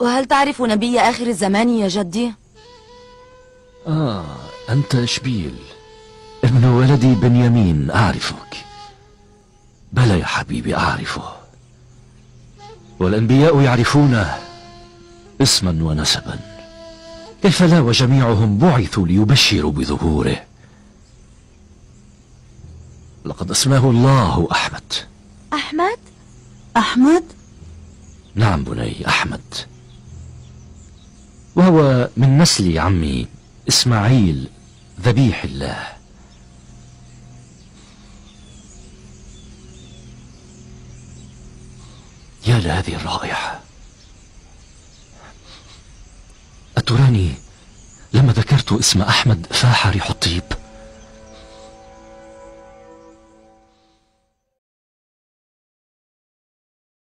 وهل تعرف نبي آخر الزمان يا جدي؟ آه أنت إشبيل. ابن ولدي بنيامين أعرفك. بلى يا حبيبي أعرفه. والأنبياء يعرفونه اسما ونسبا. كيف لا وجميعهم بعثوا ليبشروا بظهوره؟ لقد أسماه الله أحمد. أحمد؟ أحمد؟ نعم بني أحمد. وهو من نسل عمي إسماعيل ذبيح الله. يا لهذه الرائحة. أتراني لما ذكرت اسم أحمد فاح ريح الطيب؟